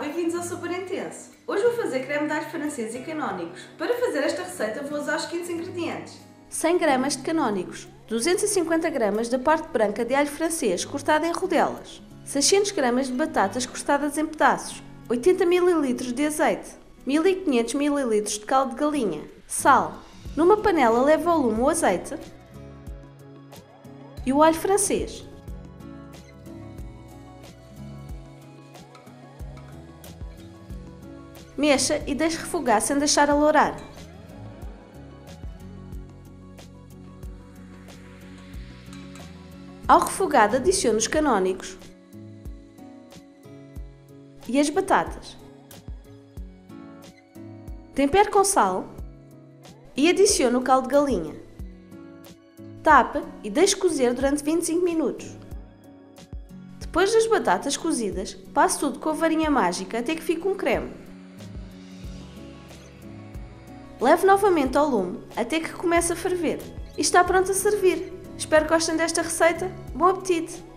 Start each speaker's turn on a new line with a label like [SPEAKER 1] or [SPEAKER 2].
[SPEAKER 1] bem-vindos ao Super Intenso. Hoje vou fazer creme de alho francês e canónicos. Para fazer esta receita vou usar os seguintes ingredientes.
[SPEAKER 2] 100 gramas de canónicos, 250 gramas da parte branca de alho francês cortada em rodelas, 600 gramas de batatas cortadas em pedaços, 80 ml de azeite, 1500 ml de caldo de galinha, sal. Numa panela leve ao lume o azeite e o alho francês. Mexa e deixe refogar sem deixar alourar. Ao refogado, adicione os canónicos e as batatas. Tempere com sal e adicione o caldo de galinha. Tape e deixe cozer durante 25 minutos. Depois das batatas cozidas, passe tudo com a varinha mágica até que fique um creme. Leve novamente ao lume até que comece a ferver. E está pronto a servir. Espero que gostem desta receita. Bom apetite!